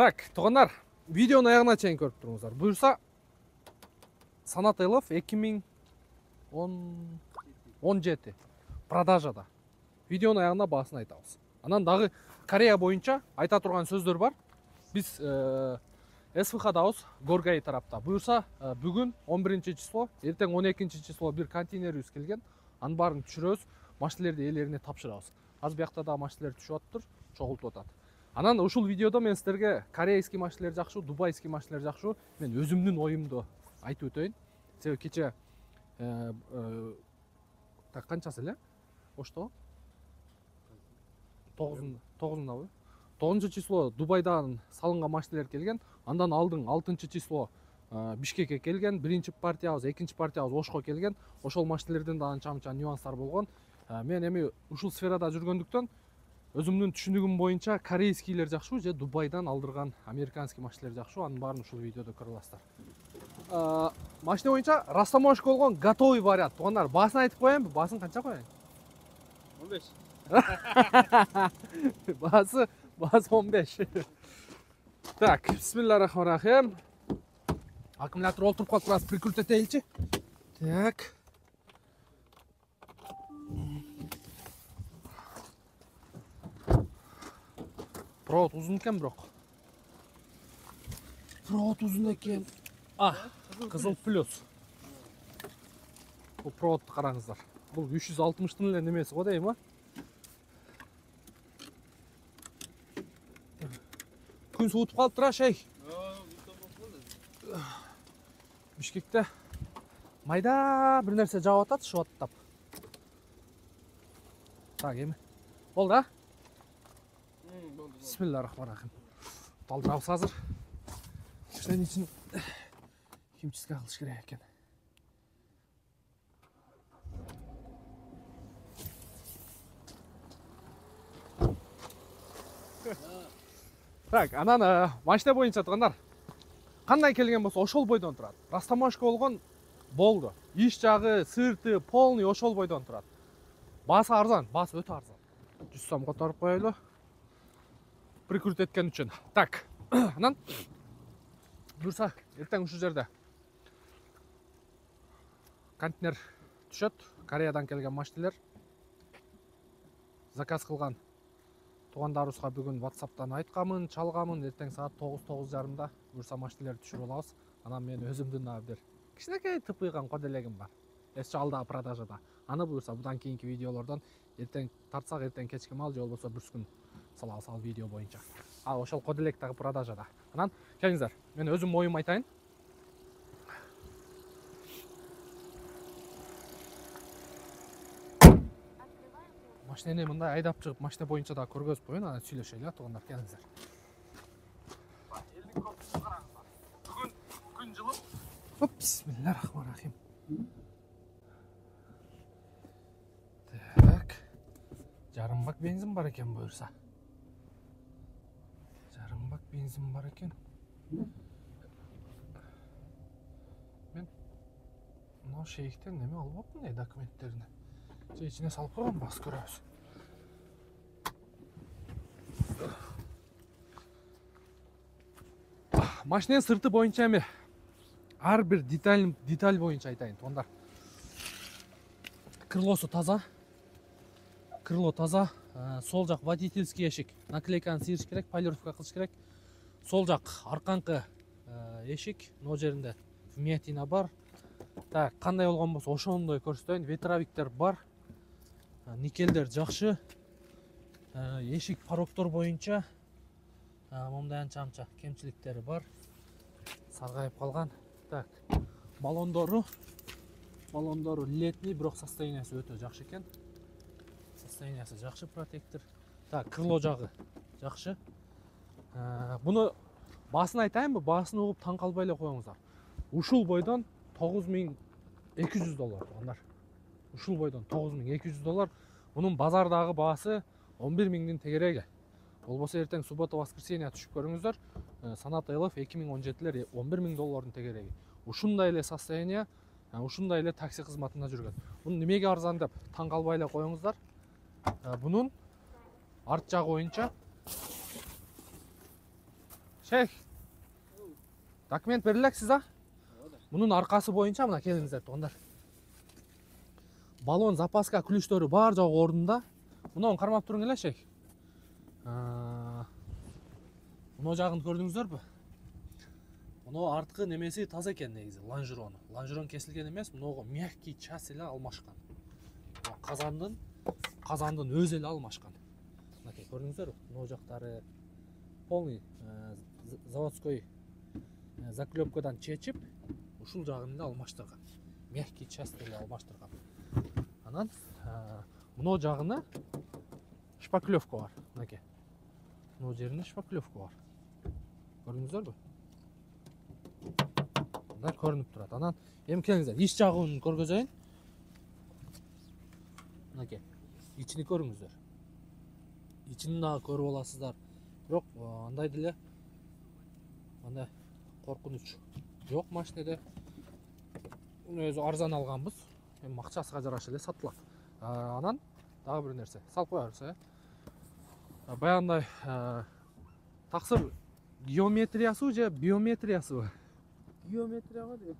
так туугандар видеонун аягына чейин көрүп туруңуздар буюрса санатайлов эки миң он жети продажада. Видеонун аягында баасын айтабыз анан дагы корея боюнча айта турган сөздөр бар. Биз свхдабыз горгай тарапта. Буюрса бүгүн он биринчи число эртең он экинчи число бир контейнерибиз келген. Анын баарын түшүрөбүз машинелерди ээлерине тапшырабыз. Азыр биякта дагы машинелер түшүп атыптыр чогултуп атат анан ушул видеодо мен сиздерге корейский машинелер жакшыбы дубайский машинелер жакшыбы мен өзүмдүн оюмду айтып өтөйүн себеби кечээ так канчасы эле? Ошто тогузунда тогузундабы тогузунчу число дубайдан салынган машинелер келген. Андан алдың алтынчы число бишкекке келген. Биринчи партиябыз экинчи партиябыз ошко келген. Ошол машинелерден да анча мынча нюанстар болгон. Мен эми ушул сферада жүргөндүктөн өзүмдүн түшүнүгүм боюнча корейскийлер жакшыбы же дубайдан алдырган американский машинелер жакшыбы анын баарын ушул видеодо көрө аласыздар машина боюнча растаможка болгон готовый вариант туугандар баасын айтып коеюнбу баасын канча коеюн он беш баасы баасы он беш так бисмилля рахмани рахим аккумулятор олтуруп калыптыр азыр прикрутить этеличи так провод узун экен бирок провод узун экен а кызыл плюс бул үч жүз алтымыштын эле немеси го дейм күн суутуп калыптыр а шей бишкекте майда бир нерсе жаап атат шыбаттап так эми болду а бисмилля рахмани рахим талдырабыз азыр машинанын ичин химчистка кылыш керек экен так анан машина боюнча туугандар кандай келген болсо ошол бойдон турат растаможка болгон болду иш жагы сырты полный ошол бойдон турат баасы арзан баасы өтө арзан. Жүз сом которуп коелу прикрутить эткен үчүн так анан буюрса эртең ушул жерде. Контейнер түшөт кореядан келген машинелер заказ кылган туугандарыбызга бүгүн whatsappтан айтканмын чалганмын. Эртең саат тогуз тогуз жарымда буюрса машинелерди түшүрүп алабыз. Анан мен өзүмдүн дагы бир кичинекей тыпыйган коделегим бар. Эс ал дагы продажада аны буюрса будан кийинки видеолордон эртең тартсак эртең кечки мал же болбосо бүрүс күн салабыз ал видео боюнча. Ал ошол коделек дагы продажада. Анан келиңиздер мен өзүмдүн оюмду айтайын. Машинени мындай айдап чыгып машина боюнча дагы көргөзүп коеюн анан сүйлөшөлү э туугандар келиңиздер. Элдин корпусун караңыздар бүгүн күн жылып бисмилля рахмани рахим так жарым бак бензин бар экен буюрса жарым бак бензин бар экен мен мынау шейиктен неме алып алыпмын э документтерин же ичине салып койгонбу азыр көрөбүз машиненин сырты эми ар бир деталь деталь боюнча айтайын туугандар крылосу таза. Крыло таза. Сол жак водительский эшик наклейканы сыйрыш керек полировка кылыш керек. Сол жак аркаңкы эшик могу жеринде вмятина бар. Так кандай болгон болсо ошондой көрсөтөйүн ветровиктер бар. Никелдер жакшы эшик порогдор боюнча момундай анча мынча кемчиликтери бар. Саргайып калган так баллондору баллондору летний бирок состояниясы өтө жакшы экен состояниясы жакшы протектор. Так крыло жагы жакшы буну баасын айтайынбы баасын угуп таң калбай эле коюңуздар ушул бойдон тогуз миң эки жүз доллар туугандар ушул бойдон тогуз миң эки жүз доллар. Мунун базардагы баасы он бир миңдин тегереги болбосо эртең суббота воскресенье түшүп көрүңүздөр санат элов эки миң он жетилер он бир миң доллардын тегереги ушундай эле состояние ушундай эле такси кызматында жүргөн муну немеге арзан деп таң калбай эле коюңуздар бунун арт жагы боюнча шейх документ берілексіз а мұның арқасы бойынша мына келіңіздер туғандар баллон запаска ключтері бар жоғы орнында мынауын қармап тұрыңдар А, мынау жағын көрдіңіздер бе мынау артқы немесі таза екен негізі лонжероны лонжерон кесілген емес мынауға мягкий час эле алмашқан қазандын өзі эле алмашқан мынакей көрдүңүздөр мынау жақтары полный заводской ә, заклепкадан чечип ушул жагын эле алмаштырган мягкий часть эле алмаштырган анан ә, мынау жагына шпаклевка бар мынакей мынау жеринде шпаклевка бар көрдүңүздөрбү мындай көрүнүп турат анан эми келиңиздер ич жагын көргөзөйүн мынакей ичини көрүңүздөр ичин дагы көрүп аласыздар бирок э, андай деле андай коркунуч жок машинеде муну өзү арзан алганбыз эми акчасына жараша эле сатылат анан дагы бир нерсе салып коебуз э баягындай таксыр геометриясыбы же биометриясыбы Биометрия ғой деп.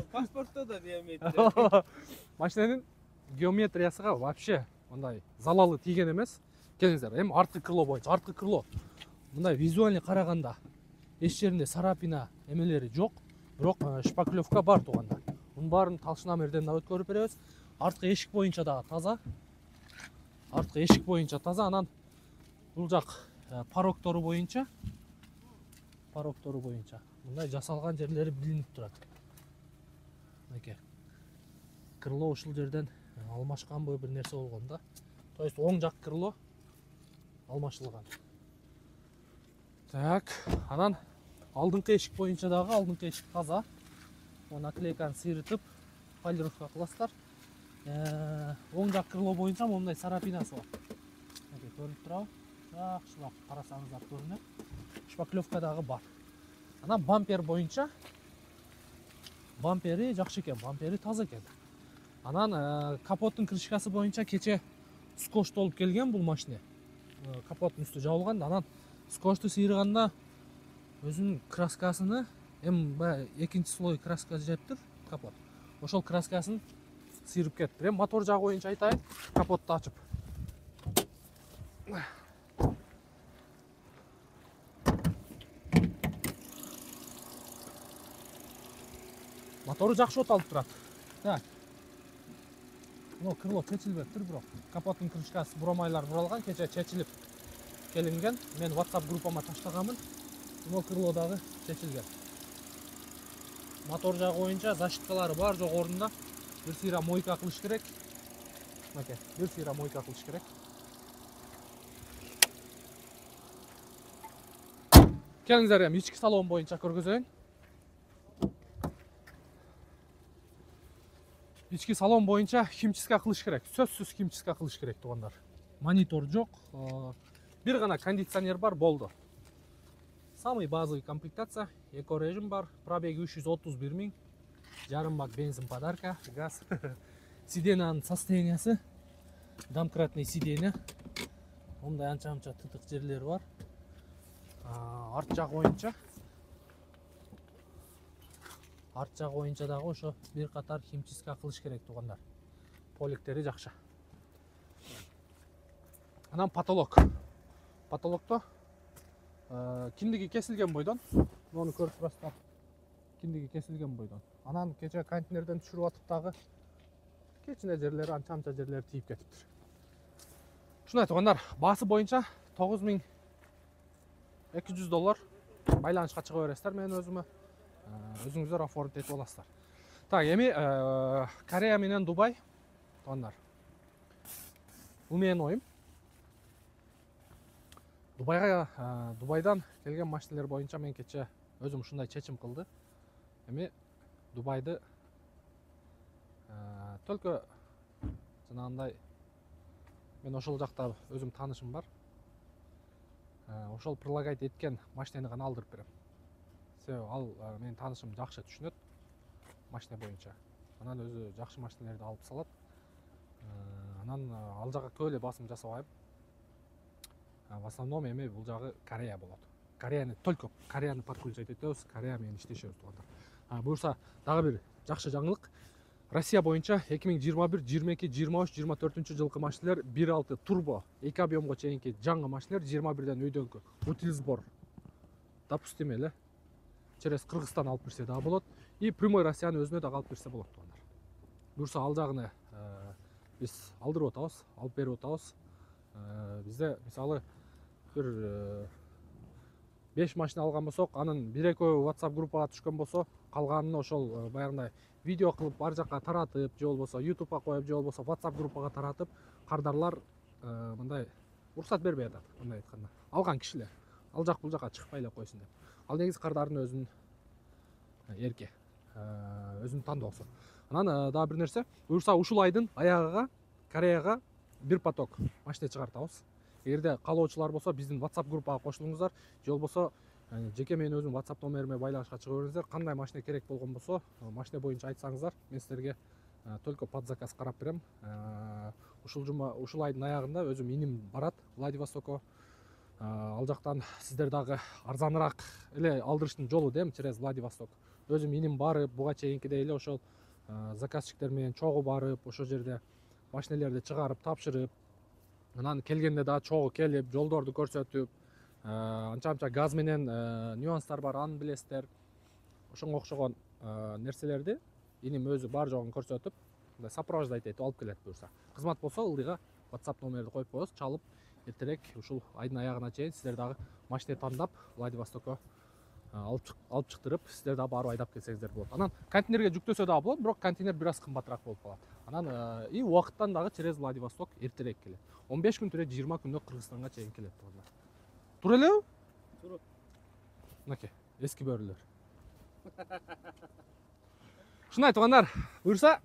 Паспортта да биометрия. машиненин геометриясыга вообще мындай залалы тийген эмес келиңиздер эми арткы крыло боюнча арткы крыло. Мындай визуальный караганда эч жеринде царапина эмелери жок бирок шпаклевка бар туугандар мунун баарын талшынамерден да өткөрүп беребиз арткы эшик боюнча дагы таза. Арткы эшик боюнча таза. Анан бул жак порогтору боюнча порогтору боюнча мындай жасалган жерлери билинип турат мынакей крыло ушул жерден алмашканбы бир нерсе болгон да то есть оң жак крыло алмашылган так анан алдыңкы эшик боюнча дагы алдыңкы эшик таза. Могу наклейканы сыйрытып полировка кыласыздар. Э, оң жак крыло боюнча момундай царапинасы бар. Мынакей көрүнүп турабы жакшылап карасаңыздар көрүнөт шпаклевка дагы бар. Анан бампер боюнча бампери жакшы экен бампери таза экен. Анан э, капоттун крышкасы боюнча кече скотчтолуп келген бул машине Э, капоттун үстү жабылган анан скотчту сыйрыганда өзүнүн краскасыны эми баягы экинчи слой краска жептир капот. Ошол краскасын сыйрып кетиптир эми мотор жагы боюнча айтайын капотту ачып. Мотору жакшы от алып турат так мына крыло чечилбептир бирок капоттун крышкасы бурамайлар буралган кече чечилип келинген мен whatsapp группама таштаганмын мына крыло дагы чечилген мотор жагы боюнча защиткалары бар жок ордунда бир сыйра мойка кылыш керек. Мынакей бир сыйра мойка кылыш керек. Келиңиздер эми ички салон боюнча көргөзөйүн ички салон боюнча химчистка кылыш керек. Сөзсүз химчистка кылыш керек туугандар монитор жок бир гана кондиционер бар болду самый базовый комплектация эко режим бар отуз бир миң жарым бак бензин подарка газ сиденянын состояниясы домкратный сиденье. Мындай анча мынча тытык жерлери бар. Арт жак боюнча арт жагы боюнча дагы ошо бир катар химчистка кылыш керек туугандар. Поликтери жакшы. Анан потолок. Потолокто э, киндиги кесилген бойдон мону көрүп турасыздар киндиги кесилген бойдон анан кече контейнерден түшүрүп атып дагы кичине жерлери анча мынча жерлери тийип кетиптир ушундай туугандар баасы боюнча тогуз миң эки жүз доллар байланышка чыга бересиздер менин өзүмө Э, өзүңүздөр оформить этип аласыздар. Так эми э, корея менен дубай. Туугандар бул менин оюм дубайга э, дубайдан келген машинелер боюнча мен кече өзүм ушундай чечим кылды эми дубайды э, только жанагындай мен ошол жакта өзүм таанышым бар. Ошол предлагать эткен машинени гана алдырып берем. Себеби ал э, менин таанышым жакшы түшүнөт машина боюнча. Анан өзү жакшы машинелерди алып салат. Анан ал жака көп эле басым жасабайм в основном эми бул жагы корея болот кореяны только кореяны подключать этебиз корея менен иштешебиз туугандар буюрса дагы бир жакшы жаңылык. Россия боюнча эки миң жыйырма бир жыйырма эки жыйырма үч жыйырма төртүнчү жылкы машиналер бир алты турбо. Эки объемго чейинки жаңы машиналер жыйырма бирден өйдөнгү утил сбор допустим эле через кыргызстан алып кирсе дагы болот. И прямой россиянын өзүнө дагы алып кирсе болот туугандар буюрса ал жагыны э, биз алдырып атабыз алып берип атабыз. Э, бизде мисалы бир э, беш машина алган болсок анын бир экөө whatsapp группага түшкөн болсо калганын ошол э, баягындай видео кылып ар жакка таратып же болбосо ютубка коюп же болбосо whatsapp группага таратып кардарлар мындай уруксат бербей атат мындай айтканда алган кишилер ал жак бул жака чыкпай эле койсун деп. Ал негизи кардардын өзүнүн эрки өзүнүн тандоосу анан дагы бир нерсе буюрса ушул айдын аягыга кореяга бир поток машина чыгартабыз эгерде каалоочулар болсо биздин whatsapp группага кошулуңуздар. Же болбосо э, жеке менин өзүмдүн whatsapp номериме байланышка чыга бериңиздер кандай машина керек болгон болсо э, машина боюнча айтсаңыздар мен силерге э, только под заказ карап берем. Ушул жума ушул айдын аягында өзүм иним барат владивостокко. Ал жактан сиздер дагы арзаныраак эле алдырыштын жолу да эми через владивосток. Өзүм иним барып буга чейинкидей эле ошол заказчиктер менен чогуу барып ошол жерде машинелерди чыгарып тапшырып анан келгенде дагы чогуу келип жолдорду көрсөтүп анча мынча газ менен нюанстар бар аны билесиздер. Ошонго окшогон нерселерди иним өзү бар жогун көрсөтүп мындай сопровождать этип алып келет буюрса. Кызмат болсо ылдыйга whatsapp номерди коюп коебуз чалып эртерээк ушул айдын аягына чейин сиздер дагы машина тандап владивостокко алып алып чыктырып сиздер дагы барып айдап келсеңиздер болот анан контейнерге жүктөсө дагы болот бирок контейнер бир аз кымбатыраак болуп калат анан э, и убакыттан дагы через владивосток эртерээк келет он беш күн түнөт жыйырма күндө кыргызстанга чейин келет туугандар туура элеби Туура. мынакей эски бөрүлөр ушундай туугандар буюрса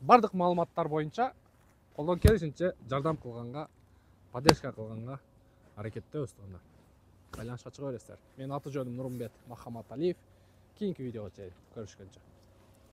баардык маалыматтар боюнча колдон келишинче жардам кылганга поддержка кылганга аракеттебиз туугандар байланышка чыга бересиздер менин аты жөнүм нурмбет махаматалиев кийинки видеого чейин көрүшкөнчө